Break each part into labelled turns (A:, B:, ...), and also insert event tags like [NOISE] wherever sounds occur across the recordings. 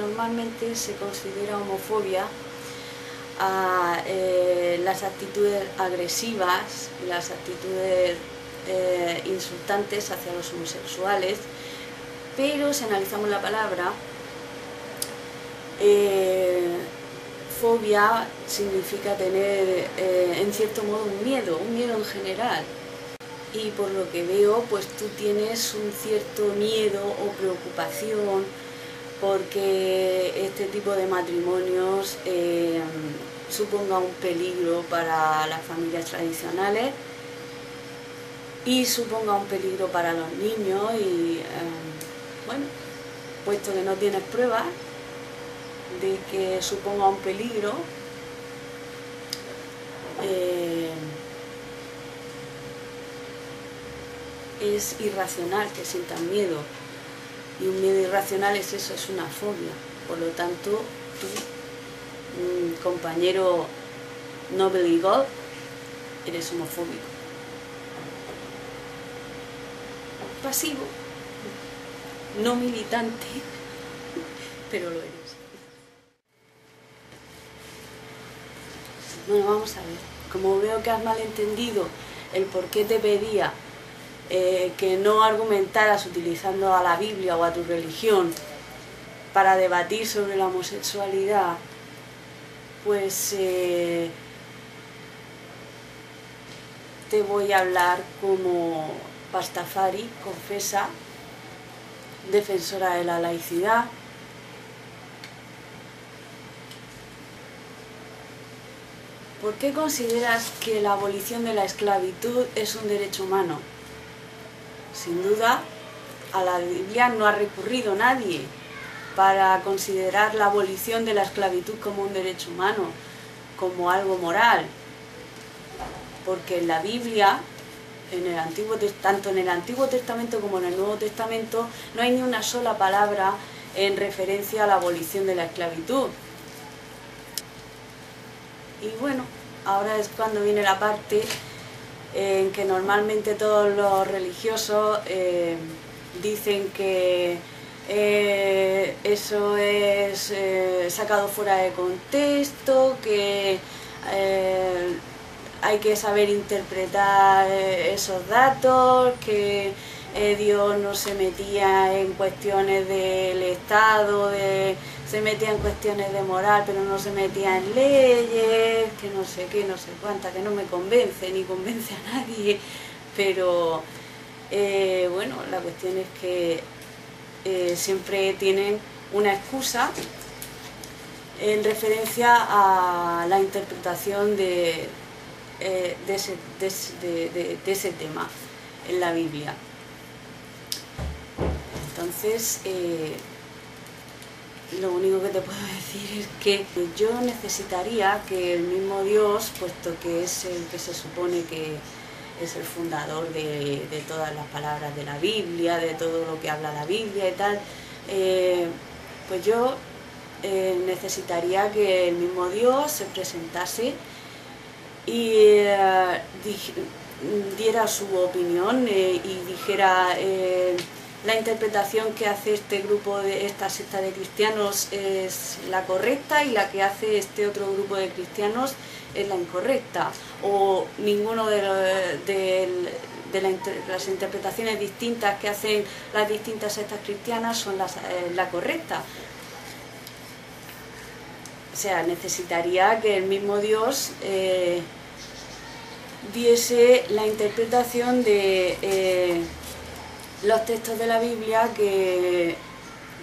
A: Normalmente se considera homofobia a eh, las actitudes agresivas, las actitudes eh, insultantes hacia los homosexuales, pero si analizamos la palabra, eh, fobia significa tener en cierto modo un miedo, un miedo en general. Y por lo que veo, pues tú tienes un cierto miedo o preocupación porque este tipo de matrimonios eh, suponga un peligro para las familias tradicionales y suponga un peligro para los niños y eh, bueno, puesto que no tienes pruebas de que suponga un peligro, eh, es irracional que sientan miedo y un miedo irracional es eso, es una fobia. Por lo tanto, tú, compañero Nobel y God, eres homofóbico. Pasivo, no militante, pero lo eres. Bueno, vamos a ver. Como veo que has malentendido el por qué te pedía eh, que no argumentaras utilizando a la Biblia o a tu religión para debatir sobre la homosexualidad, pues eh, te voy a hablar como Pastafari, confesa, defensora de la laicidad, ¿Por qué consideras que la abolición de la esclavitud es un derecho humano? Sin duda, a la Biblia no ha recurrido nadie para considerar la abolición de la esclavitud como un derecho humano, como algo moral. Porque en la Biblia, en el Antiguo, tanto en el Antiguo Testamento como en el Nuevo Testamento, no hay ni una sola palabra en referencia a la abolición de la esclavitud. Y bueno, ahora es cuando viene la parte en que normalmente todos los religiosos eh, dicen que eh, eso es eh, sacado fuera de contexto, que hay que saber interpretar esos datos, que Dios no se metía en cuestiones del Estado, de se metía en cuestiones de moral, pero no se metía en leyes, que no sé qué, no sé cuánta, que no me convence ni convence a nadie, pero eh, bueno, la cuestión es que eh, siempre tienen una excusa en referencia a la interpretación de, eh, de, ese, tema en la Biblia. Entonces, lo único que te puedo decir es que yo necesitaría que el mismo Dios, puesto que es el que se supone que es el fundador de, todas las palabras de la Biblia, de todo lo que habla la Biblia y tal, eh, pues yo eh, necesitaría que el mismo Dios se presentase y eh, diera su opinión y dijera la interpretación que hace este grupo de esta secta de cristianos es la correcta y la que hace este otro grupo de cristianos es la incorrecta. O ninguno de, las interpretaciones distintas que hacen las distintas sectas cristianas son eh, la correcta. O sea necesitaría que el mismo Dios eh, diese la interpretación de eh, los textos de la Biblia que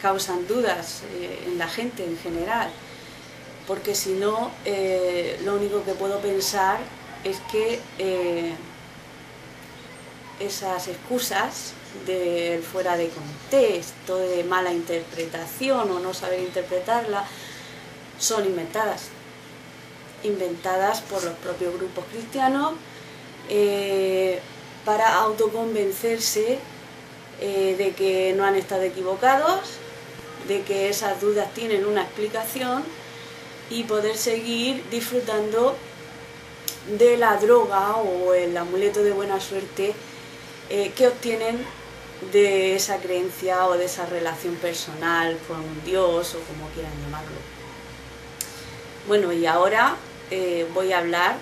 A: causan dudas eh, en la gente en general, porque si no, eh, lo único que puedo pensar es que eh, esas excusas de fuera de contexto, de mala interpretación o no saber interpretarla, son inventadas, inventadas por los propios grupos cristianos para autoconvencerse eh, de que no han estado equivocados, de que esas dudas tienen una explicación y poder seguir disfrutando de la droga o el amuleto de buena suerte eh, que obtienen de esa creencia o de esa relación personal con Dios o como quieran llamarlo. Bueno, y ahora eh, voy a hablar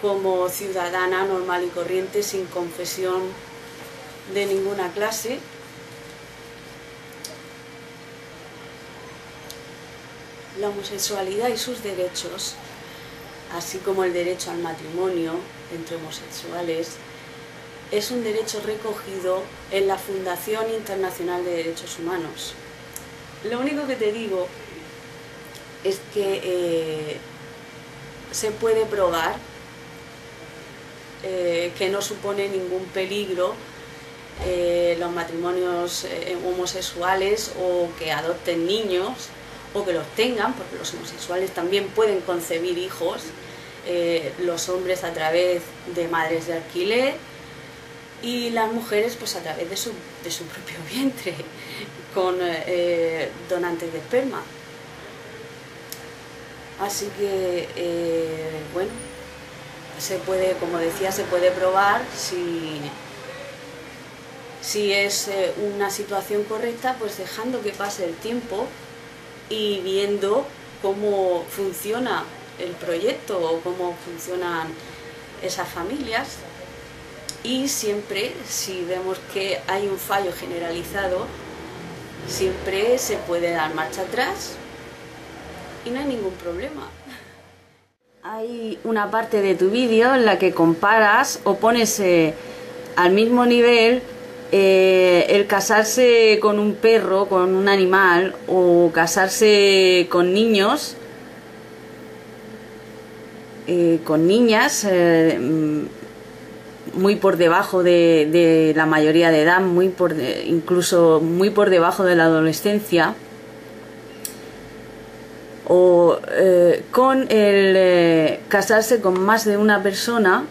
A: como ciudadana normal y corriente sin confesión de ninguna clase. La homosexualidad y sus derechos, así como el derecho al matrimonio entre homosexuales, es un derecho recogido en la Fundación Internacional de Derechos Humanos. Lo único que te digo es que eh, se puede probar eh, que no supone ningún peligro eh, los matrimonios homosexuales o que adopten niños o que los tengan, porque los homosexuales también pueden concebir hijos, los hombres a través de madres de alquiler, y las mujeres pues a través de su, de su propio [LAUGHS] vientre con eh, donantes de esperma. Así que, eh, bueno, se puede, como decía, se puede probar si, si es eh, una situación correcta, pues dejando que pase el tiempo y viendo cómo funciona el proyecto o cómo funcionan esas familias y siempre, si vemos que hay un fallo generalizado, siempre se puede dar marcha atrás y no hay ningún problema. Hay una parte de tu vídeo en la que comparas o pones eh, al mismo nivel eh, el casarse con un perro, con un animal o casarse con niños, eh, con niñas, muy por debajo de, la mayoría de edad, muy por incluso muy por debajo de la adolescencia, o eh, con el eh, casarse con más de una persona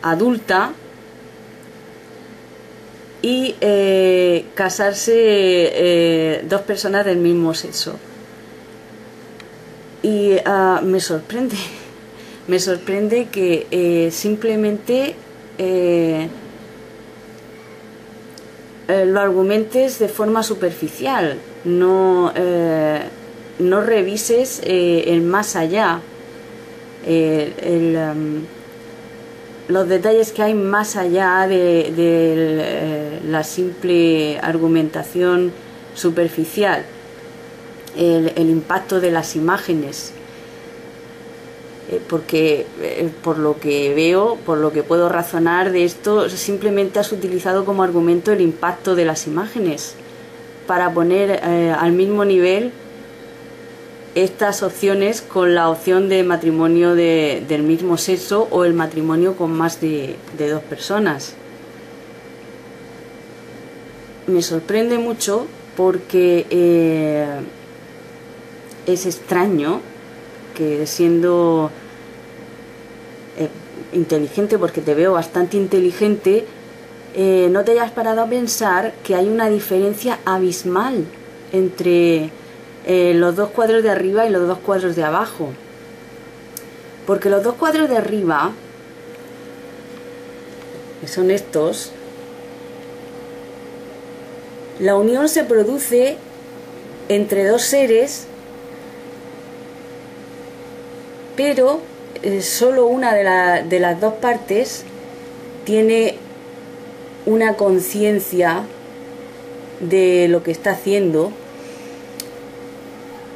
A: adulta y eh, casarse dos personas del mismo sexo. Y ah, me sorprende, [LAUGHS] me sorprende que simplemente eh, eh, lo argumentes de forma superficial, no, eh, no revises el más allá, um, los detalles que hay más allá de, la simple argumentación superficial, el impacto de las imágenes. Eh, porque eh, por lo que veo, por lo que puedo razonar de esto, simplemente has utilizado como argumento el impacto de las imágenes para poner eh, al mismo nivel estas opciones con la opción de matrimonio del mismo sexo o el matrimonio con más de, dos personas. Me sorprende mucho porque es extraño que siendo eh, inteligente, porque te veo bastante inteligente, eh, no te hayas parado a pensar que hay una diferencia abismal entre eh, los dos cuadros de arriba y los dos cuadros de abajo. Porque los dos cuadros de arriba, que son estos, la unión se produce entre dos seres pero eh, solo una de, de las dos partes tiene una conciencia de lo que está haciendo,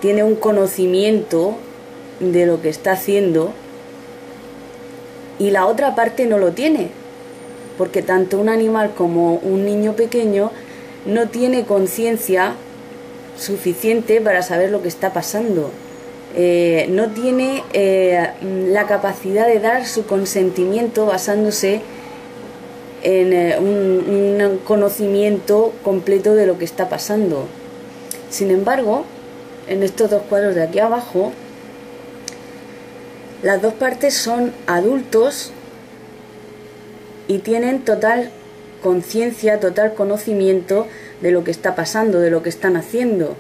A: tiene un conocimiento de lo que está haciendo y la otra parte no lo tiene, porque tanto un animal como un niño pequeño no tiene conciencia suficiente para saber lo que está pasando. Eh, no tiene eh, la capacidad de dar su consentimiento basándose en eh, un, conocimiento completo de lo que está pasando. Sin embargo, en estos dos cuadros de aquí abajo, las dos partes son adultos y tienen total conciencia, total conocimiento de lo que está pasando, de lo que están haciendo.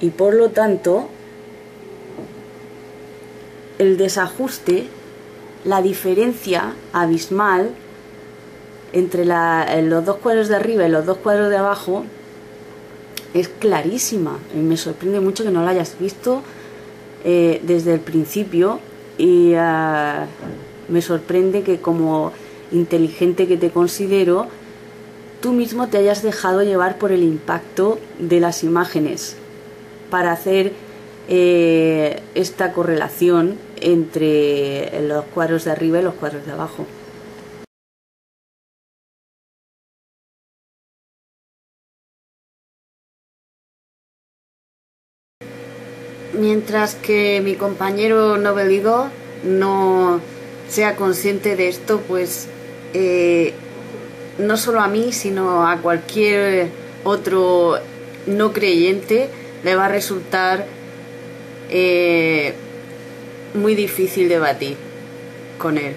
A: Y por lo tanto el desajuste, la diferencia abismal entre los dos cuadros de arriba y los dos cuadros de abajo es clarísima. Y me sorprende mucho que no la hayas visto eh, desde el principio y ah, me sorprende que como inteligente que te considero, tú mismo te hayas dejado llevar por el impacto de las imágenes para hacer eh, esta correlación entre los cuadros de arriba y los cuadros de abajo. Mientras que mi compañero Nobelido no sea consciente de esto, pues eh, no solo a mí, sino a cualquier otro no creyente le va a resultar eh, muy difícil debatir con él.